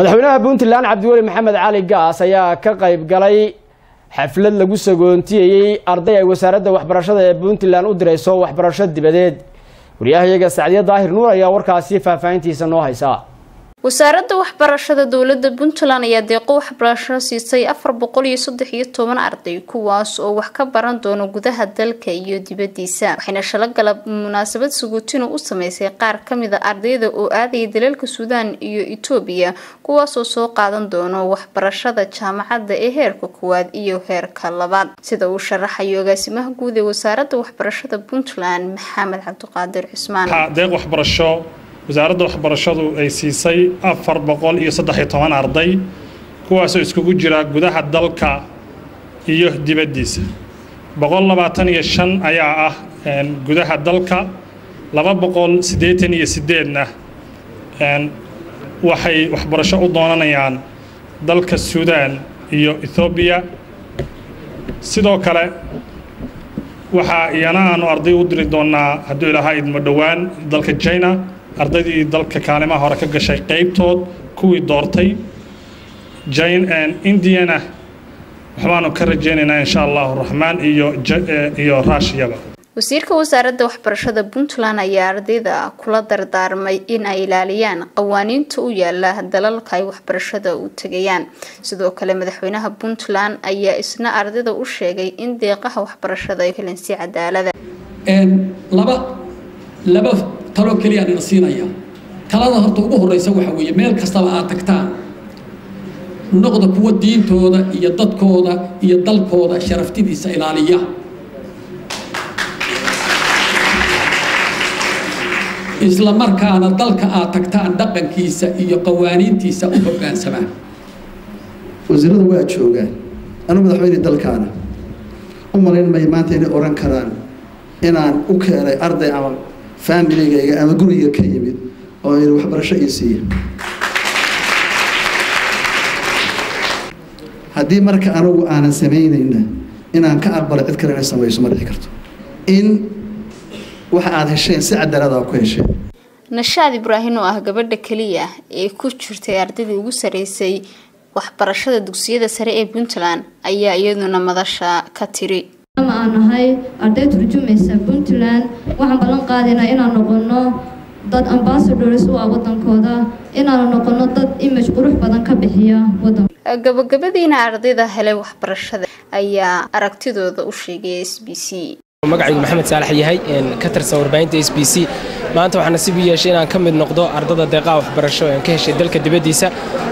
madaxweynaha puntland cabdiweli maxamed cali gaas ayaa ka qayb galay xaflad lagu sagoontiyeyey arday ay wasaaradda waxbarashada ee puntland u dirayso waxbarasho dibadeed. Wariyahayaga sacdiya daahir nuur ayaa warkaasi faahfaahintiisa noo haysa wasaaradda waxbarashada dowladda puntland ayaa deeqo waxbarasho siisay afar boqol iyo saddex iyo toban arday kuwaas oo wax ka baran doono gudaha dalka iyo dibadiisa waxayna shalogala munaasabad saguutino u sameysay qaar kamida ardayda oo aadaya dalalka suudaan iyo etoobiya kuwaasoo soo qaadan doono waxbarashada jaamacadda ee heerka koowaad iyo heerka labaad. Sida uu sharaxayo agaasimaha guud ee wasaaradda waxbarashada puntland maxamed cabdiqaadir waxbarasho wasaaradda waxbarashadu ay siisay afar boqol iyo saddex-iyo toban arday kuwaasoo iskugu jira gudaha dalka iyo dibaddiisa. Boqol labaatan iyo shan ayaa ah gudaha dalka. Laba boqol siddeetan iyo siddeedna waxay waxbarasho u doonanayaan dalka suudaan iyo ethoobiya sidoo kale waxaa iyana aanu arday u diri doonaa hadduu ilaahaa idmo dhowaan dalka china ardaydii dalka kaalimaha hore ka gashay qaybtood kuwii doortay indiana. Waxbaanu ka rajaynaynaa insha allahu raxmaan iyo iyo raashiyaba wasiirka wasaaradda waxbarashada puntland ayaa ardayda kula dardaarmay in ay ilaaliyaan qawaaniinta u yaalla dalalka ay waxbarashada u tegayaan. Sidoo kale madaxweynaha puntland ayaa isna ardayda u sheegay in deeqaha waxbarashada ay heleen si cadaalada laba laba taloo keliyaan ina siinaya talada horta ugu horeysa waxa weeye meel kastaba aad tagtaan. Noqda kuwa diintooda iyo dadkooda iyo dalkooda sharaftidiisa ilaaliya. Isla markaana dalka aad tagtaan dhaqankiisa iyo qawaaniintiisa u hoggaansamaan. Wasiirada waa joogaan. Anu madaxweyne dalkaana u malayn may maanta inay oran karaan inaan u keenay arday ama faamiligayga ama guriga ka yimid oo yidhi waxbarasho ii siiya haddii marka anagu aanan samaynayna inaan ka aqbalo cid kale inay samayso ma dhici karto. In waxa aada hesheen si cadaalada ku hesheen nashaad ibraahim oo ah gabadha keliya ee ku jirtay ardaydii ugu sareysay waxbarashada dugsiyada sare ee puntland ayaa iyaduna madasha ka tiri ma aan nahay arday turjumaysa puntland waxaan ballan qaadaynaa inaan noqono dad ambasadors u ah wadankooda inaanu noqono dad image qurux badan ka bixiya wadanka gabagabadiina ardayda helay waxbarashada ayaa aragtidooda u sheegay s b c. Magacaygu maxamed saalax yahay ka tirsan warbaahinta s b c maanta waxaa nasiib u yeeshay inaan ka mid noqdo ardada deeqaha waxbarasho aan ka heshay dalka dibaddiisa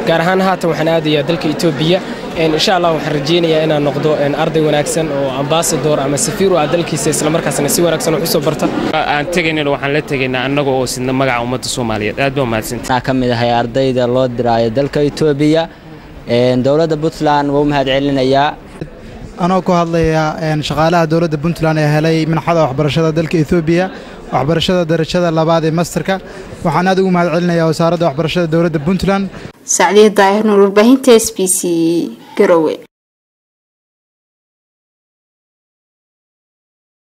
gaar ahaan haatan waxaan aadayaa dalka etoobiya insha allah waxaan rajaynayaa inaan noqdo arday wanaagsan oo ambasador ama safiir u ah dalkiisa islamarkaasna si wanaagsan wax u soo barta. Aan tegaynana waxaan la tegaynaa annaga oo sidna magaca ummadda soomaaliyeed. Aad baa mahadsantahay ka mid ahay ardayda loo diraayo dalka etoobiya dowladda puntland wuu mahad celinayaa anoo ku hadlaya shaqaalaha dowladda puntland ee helay minxada waxbarashada dalka etoobiya waxbarashada darajada labaad ee masterka. Waxaan aad ugu mahad celinayaa wasaaradda waxbarashada dowladda puntland. Sacdiya daahir nuur warbaahinta s b c garowe